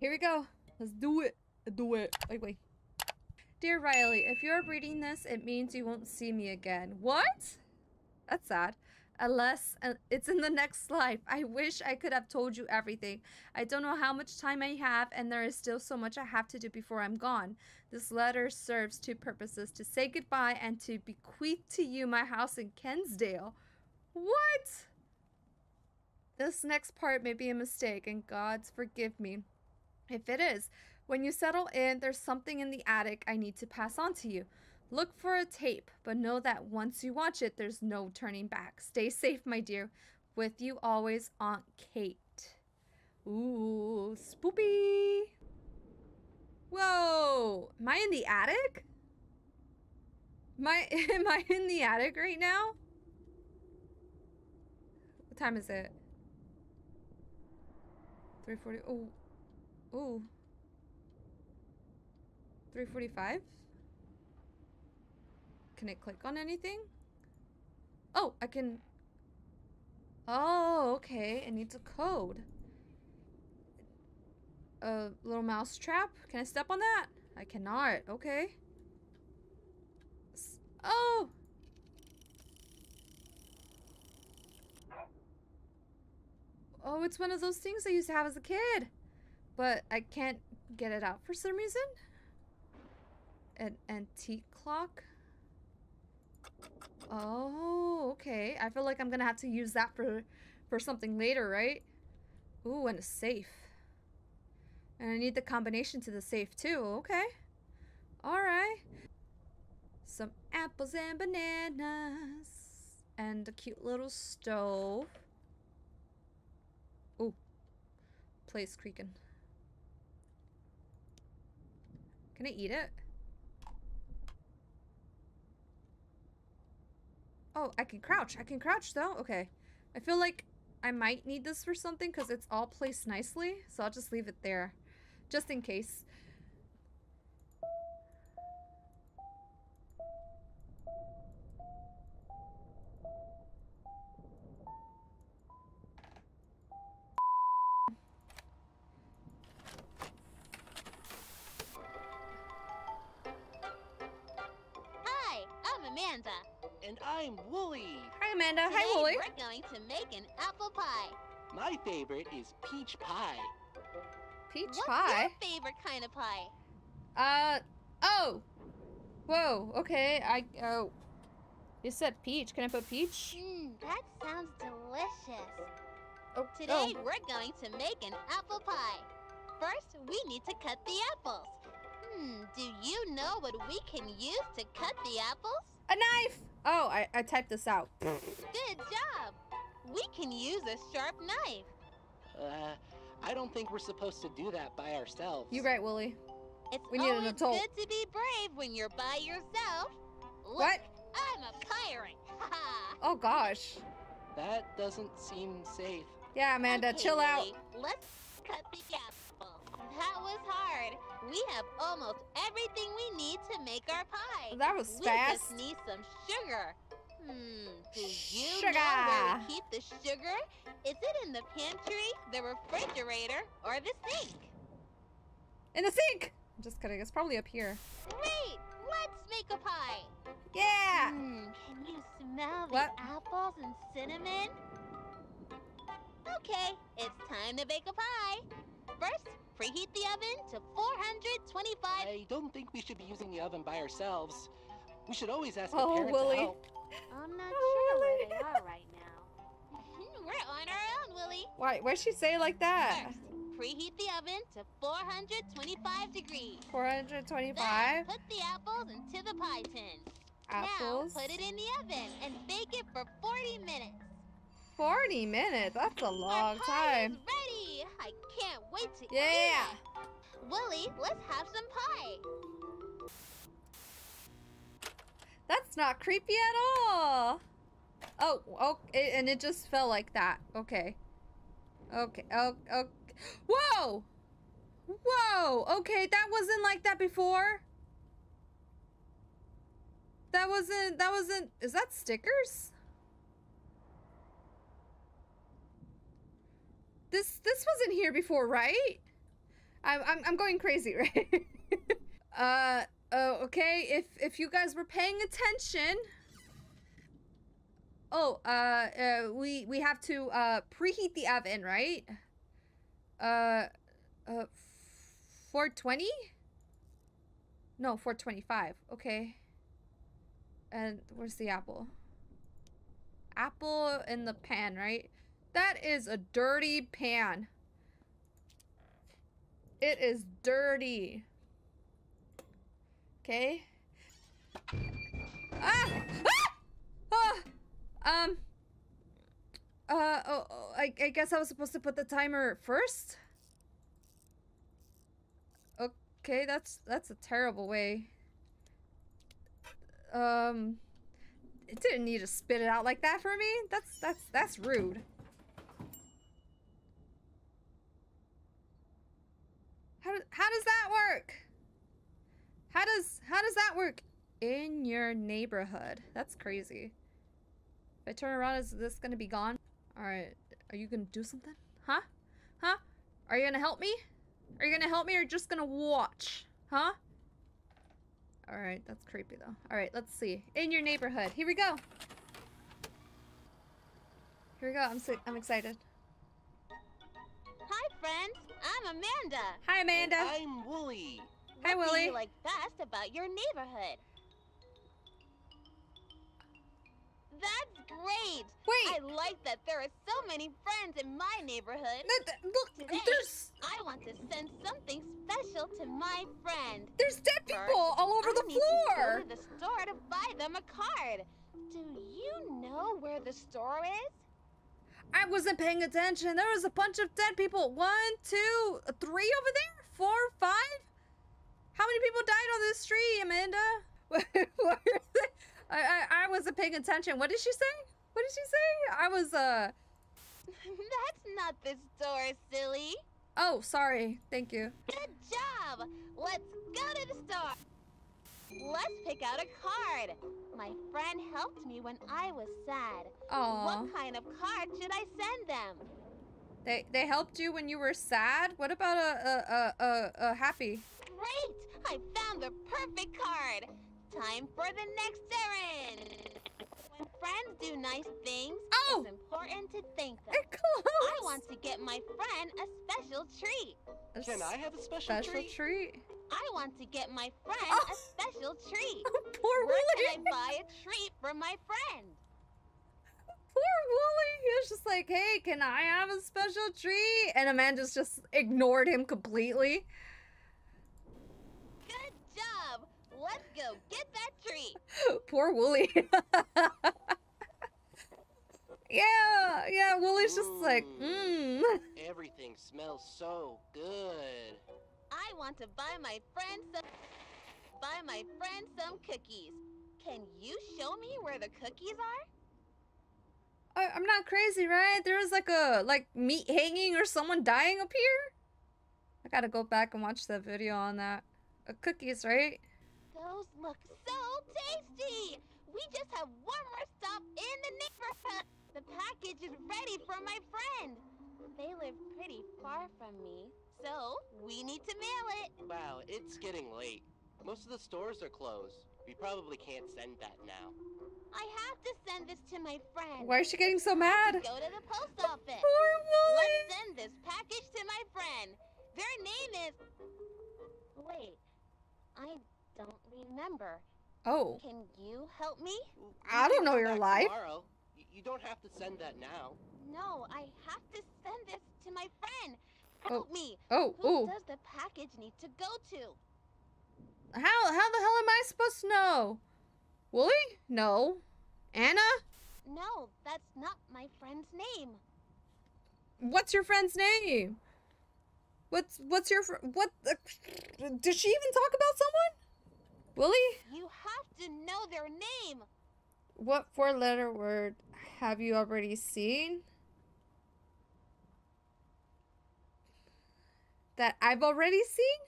Here we go. Let's do it. Do it. Wait, wait. Dear Riley, if you're reading this, it means you won't see me again. What? That's sad. Unless uh, it's in the next life. I wish I could have told you everything. I don't know how much time I have, and there is still so much I have to do before I'm gone. This letter serves two purposes to say goodbye and to bequeath to you my house in Kensdale. What? This next part may be a mistake, and God's forgive me. If it is, when you settle in, there's something in the attic I need to pass on to you. Look for a tape, but know that once you watch it, there's no turning back. Stay safe, my dear. With you always, Aunt Kate. Ooh, spoopy. Whoa, am I in the attic? Am I, am I in the attic right now? What time is it? 340. Oh. Ooh. 345? Can it click on anything? Oh, I can... Oh, okay. It needs a code. A little mouse trap? Can I step on that? I cannot. Okay. Oh! Oh, it's one of those things I used to have as a kid. But I can't get it out for some reason. An antique clock? Oh, okay. I feel like I'm gonna have to use that for, for something later, right? Ooh, and a safe. And I need the combination to the safe too. Okay. Alright. Some apples and bananas. And a cute little stove. Ooh. Place creaking. Can I eat it? Oh, I can crouch. I can crouch though. Okay. I feel like I might need this for something because it's all placed nicely. So I'll just leave it there. Just in case. I'm Amanda. And I'm Wooly. Hi, Amanda. Today Hi, Wooly. we're going to make an apple pie. My favorite is peach pie. Peach What's pie. your favorite kind of pie? Uh, oh. Whoa, okay. I, oh. You said peach. Can I put peach? Mmm, that sounds delicious. Oh, Today oh. we're going to make an apple pie. First, we need to cut the apples. Hmm, do you know what we can use to cut the apples? A knife! Oh, I, I typed this out. Good job! We can use a sharp knife. Uh, I don't think we're supposed to do that by ourselves. You're right, Wooly. It's We need an always adult. good to be brave when you're by yourself. Look, What? I'm a pirate. Ha Oh, gosh. That doesn't seem safe. Yeah, Amanda, Okay, chill out. Let's cut the apple. That was hard. We have almost everything we need to make our pie. That was we fast. We just need some sugar. Hmm, do you Sugar. know where we keep the sugar? Is it in the pantry, the refrigerator, or the sink? In the sink! I'm just kidding. It's probably up here. Great! Let's make a pie. Yeah! Hmm, can you smell the What? apples and cinnamon? Okay, it's time to bake a pie. First, preheat the oven to 425. I don't think we should be using the oven by ourselves. We should always ask Oh, a parent Wooly. to help. I'm not Oh, sure where they are right now. Mm-hmm, we're on our own, Wooly. Why, why'd she say it like that? First, preheat the oven to 425 degrees. 425 put the apples into the pie tin. apples. Now put it in the oven and bake it for 40 minutes. 40 minutes. That's a long Our pie time. is ready. I can't wait to Yeah. eat it. Wooly, let's have some pie. That's not creepy at all. Oh, oh, it, and it just fell like that. Okay. Okay. Oh, oh. Whoa! Whoa! Okay, that wasn't like that before. That wasn't, that wasn't, is that stickers? This, this wasn't here before, right? I'm I'm, I'm going crazy, right? uh, uh, okay. If if you guys were paying attention. Oh, uh, uh, we we have to uh preheat the oven, right? Uh, uh, 420? No, 425. Okay. And where's the apple? Apple in the pan, right? That is a dirty pan. It is dirty. Okay. Ah! Ah! ah! Um. Uh, oh, oh I, I guess I was supposed to put the timer first? Okay, that's, that's a terrible way. Um, it didn't need to spit it out like that for me. That's, that's, that's rude. How, how does that work? How does, how does that work in your neighborhood? That's crazy. If I turn around, is this gonna be gone? Alright, are you gonna do something? Huh? Huh? Are you gonna help me? Are you gonna help me or just gonna watch? Huh? Alright, that's creepy though. Alright, let's see. In your neighborhood. Here we go. Here we go. I'm so I'm excited. Hi, friends. I'm Amanda. Hi, Amanda. I'm Wooly. Hi, what Wooly. do you like best about your neighborhood? That's great. Wait. I like that there are so many friends in my neighborhood. Th- th- look, Today, there's I want to send something special to my friend. there's dead people First, all over I the need to floor. go to the store to buy them a card. Do you know where the store is? I wasn't paying attention. There was a bunch of dead people. One, two, three over there? Four, five? How many people died on this tree, Amanda? I, I, I wasn't paying attention. What did she say? What did she say? I was, uh... That's not the store, silly. Oh, sorry. Thank you. Good job! Let's go to the store. Let's pick out a card. My friend helped me when I was sad. Aw. What kind of card should I send them? They, they helped you when you were sad? What about a, a, a, a, a happy? Great! I found the perfect card. Time for the next errand. When friends do nice things, Oh! it's important to thank them. Close. I want to get my friend a special treat. A Can I have a special, special treat? treat? I want to get my friend Oh. a special treat. Oh, poor Where Wooly. can I buy a treat for my friend? Poor Wooly. He was just like, hey, can I have a special treat? And Amanda's just ignored him completely. Good job. Let's go get that treat. Poor Wooly. yeah, yeah, Wooly's just like, mmm. Everything smells so good. I want to buy my friend some buy my friend some cookies. Can you show me where the cookies are? I, I'm not crazy, right? There was like a, like, meat hanging or someone dying up here? I gotta go back and watch the video on that. Uh, cookies, right? Those look so tasty. We just have one more stop in the neighborhood. The package is ready for my friend. They live pretty far from me, so we need to mail it. Wow, it's getting late. Most of the stores are closed. We probably can't send that now. I have to send this to my friend. Why is she getting so mad? Go to the post office. Poor Wooly. Let's send this package to my friend. Their name is. Wait, I don't remember. Oh, Can you help me? I don't know your life. Tomorrow. Y- You don't have to send that now. No, I have to send this to my friend. Oh. Help me. oh, Who ooh. does the package need to go to? How, how the hell am I supposed to know? Wooly? No. Anna? No, that's not my friend's name. What's your friend's name? What's what's your fr- what? The, did she even talk about someone? Willie? You have to know their name. What four letter word have you already seen? That I've already seen?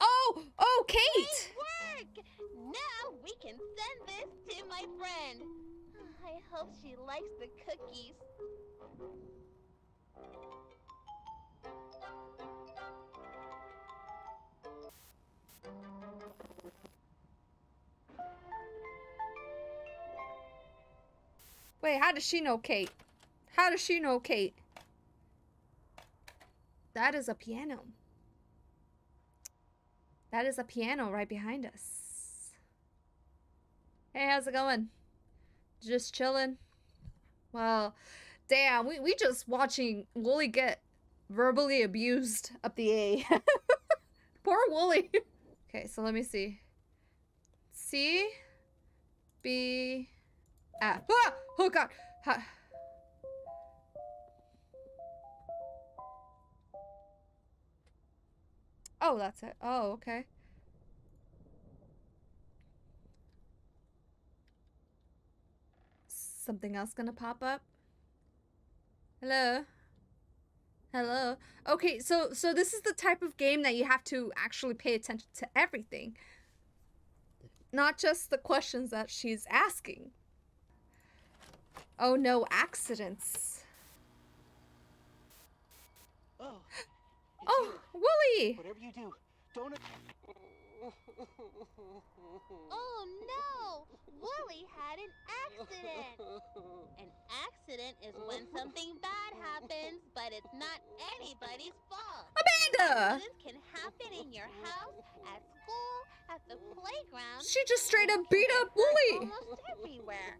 Oh, oh, Kate! Great work! Now we can send this to my friend. I hope she likes the cookies. How does she know Kate? How does she know Kate? That is a piano. That is a piano right behind us. Hey, how's it going? Just chilling. Well, damn, we we just watching Wooly get verbally abused up the A. Poor Wooly. okay, so let me see. C B F. Ah! Oh god. Ha Oh, that's it. Oh, okay. Something else gonna pop up? Hello? Hello? Okay, so so this is the type of game that you have to actually pay attention to everything. Not just the questions that she's asking. Oh no, accidents. Oh. Oh, you. Wooly! Whatever you do, don't. Oh no! Wooly had an accident! An accident is when something bad happens, but it's not anybody's fault. Amanda! Accidents can happen in your house, at school, at the playground. She just straight up beat up Wooly! Almost everywhere.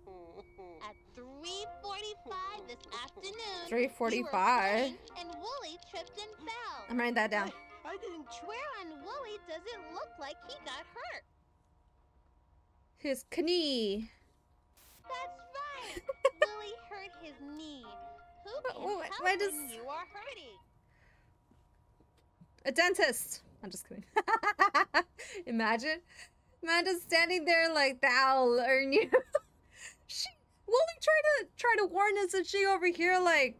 At 3:45 this afternoon, 3:45. we and Wooly tripped and fell. I'm writing that down. I didn't. Where on Wooly does it look like he got hurt? His knee. That's right. Wooly hurt his knee. Who Wh- can help why does- you are hurting? A dentist. I'm just kidding. Imagine. Amanda's standing there like that'll learn you. she Wooly tried to try to warn us and she over here like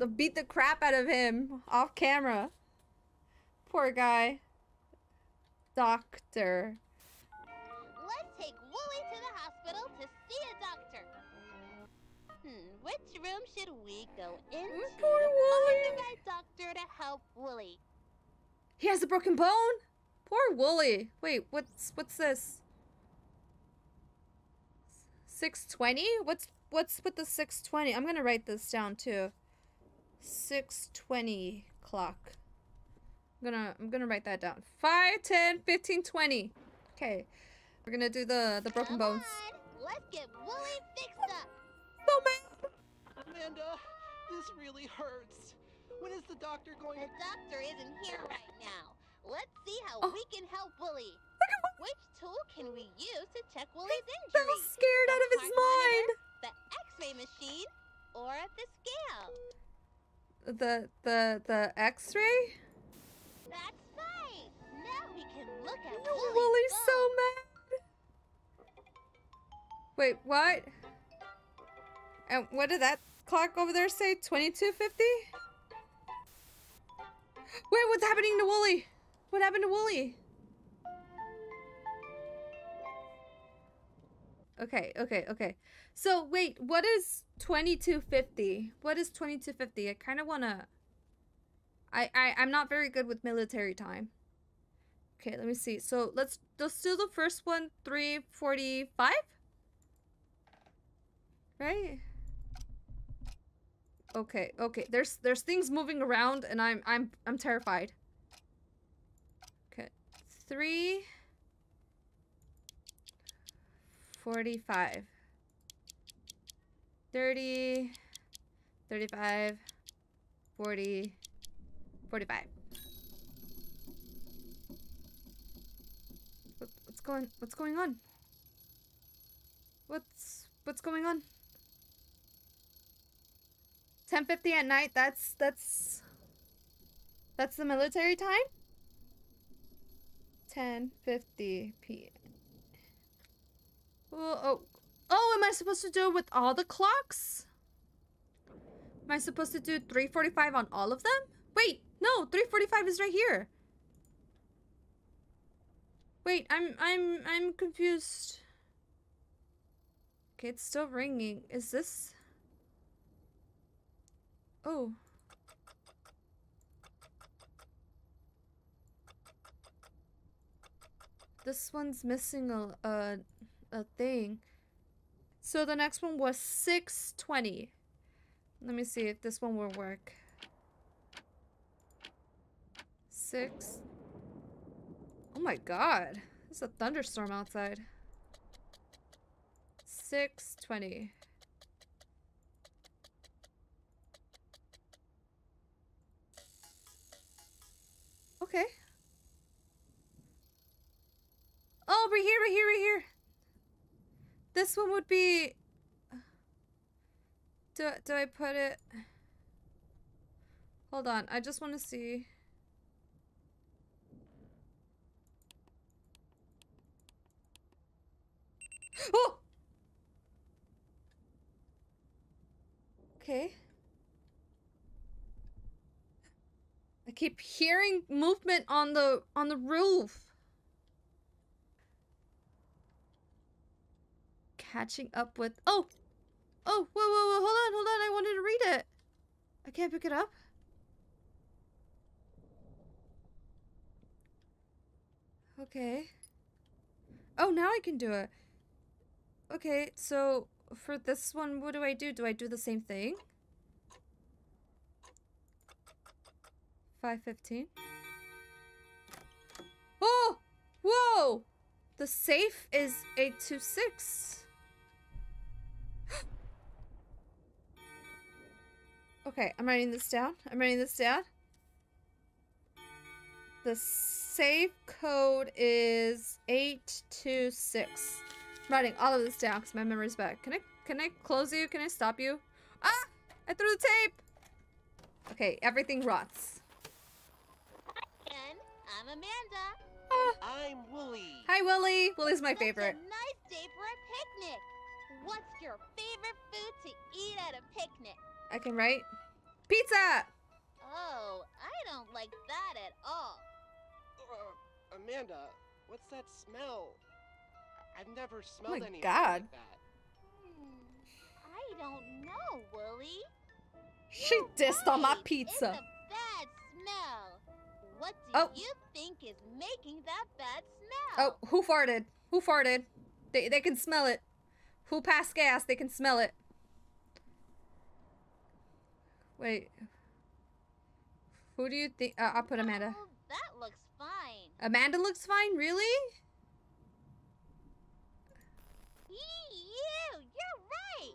uh, beat the crap out of him off camera. Poor guy. Doctor. Let's take Wooly to the hospital to see a doctor. Hmm, which room should we go into poor to Wooly. find the right doctor to help Wooly? He has a broken bone? Poor Wooly. Wait, what's what's this? 620? What's what's with the 620? I'm gonna write this down too. 620 clock. I'm gonna I'm gonna write that down. 5, 10, 15, 20. Okay. We're gonna do the the broken Come bones. on, let's get Wooly fixed up. Oh man! Amanda, this really hurts. When is the doctor going The doctor isn't here right now. Let's see how Oh. we can help Wooly. Look at Wooly Which tool can we use to check Wooly's so injuries? scared out of his mind. monitor, the X-ray machine, or at the scale? The the the X-ray? That's right. Now we can look at No, Wooly's Wooly's so mad. Wait, what? And what did that clock over there say? 2250? Wait, what's happening to Wooly? What happened to Wooly? Okay, okay, okay. So wait, what is 2250? What is 2250? I kind of want to I, I I'm not very good with military time. Okay, let me see. So let's let's do the first one, 345? Right? Okay, okay. There's there's things moving around and I'm I'm I'm terrified. Okay. 3 45 30 35 40 45 what's going what's going on? What's what's going on? 10:50 at night. That's that's that's the military time? 10:50 p.m. Oh, oh. Oh, am I supposed to do it with all the clocks? Am I supposed to do 3:45 on all of them? Wait, no, 3:45 is right here. Wait, I'm I'm I'm confused. Okay, it's still ringing. Is this Oh. This one's missing a a a thing. So the next one was 620. Let me see if this one will work. Six. Oh my god. There's a thunderstorm outside. 620. Okay. Oh, right here, right here, right here. This one would be. Do do I put it? Hold on, I just want to see. Oh. Okay. I keep hearing movement on the on the roof. Catching up with Oh! Oh, whoa, whoa, whoa, hold on, hold on, I wanted to read it. I can't pick it up. Okay. Oh, now I can do it. Okay, so for this one, what do I do? Do I do the same thing? 515. Oh! Whoa! The safe is 826. okay, I'm writing this down. I'm writing this down. The safe code is 826. I'm writing all of this down because my memory's bad. Can I can I close you? Can I stop you? Ah! I threw the tape! Okay, everything rots. Again, I'm Amanda. Ah. I'm Wooly. Hi, Wooly. Wooly's my Such favorite. a nice day for a picnic. What's your favorite food to eat at a picnic? I can write. Pizza! Oh, I don't like that at all. Uh, Amanda, what's that smell? I've never smelled my anything God. like that. Hmm, I don't know, Wooly. She You're dissed on my right, pizza. What do Oh. you think is making that bad smell? Oh, who farted? Who farted? They they can smell it. Who passed gas? They can smell it. Wait. Who do you think? Uh, I'll put Amanda. Oh, that looks fine. Amanda looks fine. Really? You, you're right.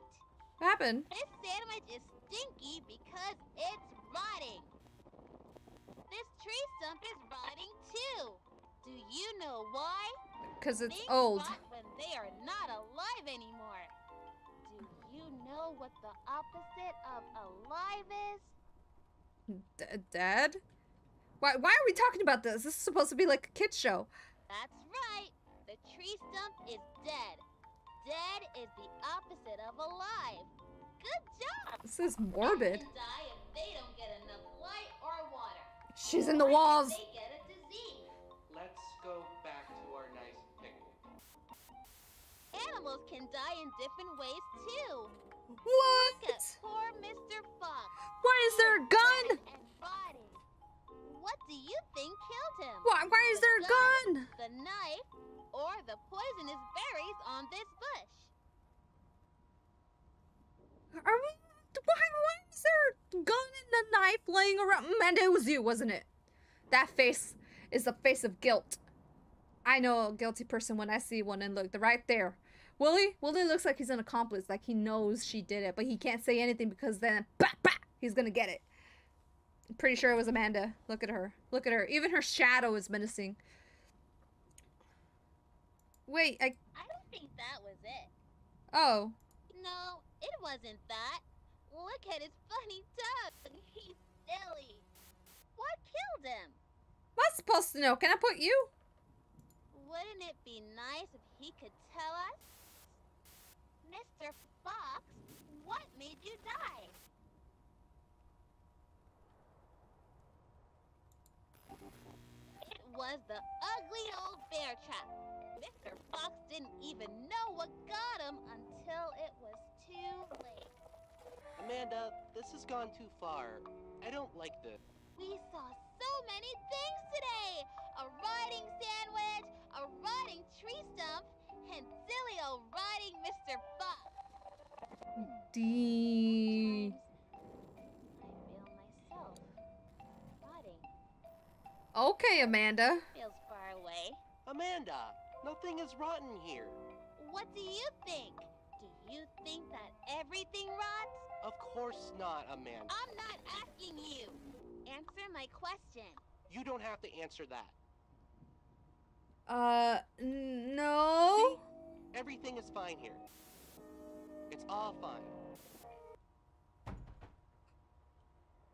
What happened? This sandwich is stinky because it's rotting. Tree stump is rotting too. Do you know why? Cause it's Things old. when they are not alive anymore. Do you know what the opposite of alive is? D- dead? Why? Why are we talking about this? This is supposed to be like a kids show. That's right. The tree stump is dead. Dead is the opposite of alive. Good job. This is morbid. Plants can die if they don't get enough light or water. She's in the walls. They get a disease. Let's go back to our nice picnic. Animals can die in different ways too. What? Look at poor Mr. Fox. Why is there a gun? And rotting. What do you think killed him? Why? Why is there a gun? The knife or the poisonous berries on this bush? Are we? Why? Why is there a gun and a knife laying around? Amanda, it was you, wasn't it? That face is the face of guilt. I know a guilty person when I see one, and look, they're right there. Wooly, Wooly looks like he's an accomplice, like he knows she did it, but he can't say anything because then, bah, bah, he's gonna get it. I'm pretty sure it was Amanda. Look at her. Look at her. Even her shadow is menacing. Wait, I. I don't think that was it. Oh. No, it wasn't that. Look at his funny tongue. He's silly. What killed him? Am I supposed to know? Can I put you? Wouldn't it be nice if he could tell us? Mr. Fox, what made you die? It was the ugly old bear trap. Mr. Fox didn't even know what got him until it was too late. Amanda, this has gone too far. I don't like this. We saw so many things today! A rotting sandwich, a rotting tree stump, and silly old rotting Mr. Fox. D. Feel myself rotting. Okay, Amanda. Feels far away. Amanda, nothing is rotten here. What do you think? Do you think that everything rots? Of course not, Amanda. I'm not asking you. Answer my question. You don't have to answer that. Uh, n- no. Everything is fine here. It's all fine.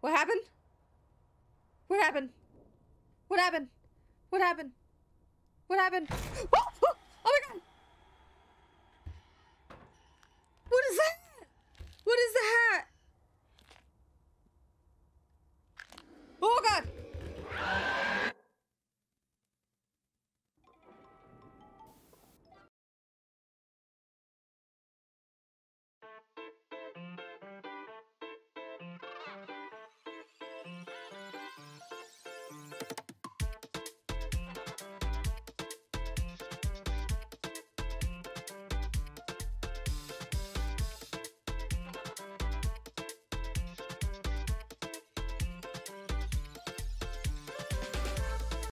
What happened? What happened? What happened? What happened? What happened? Oh, oh, oh my god!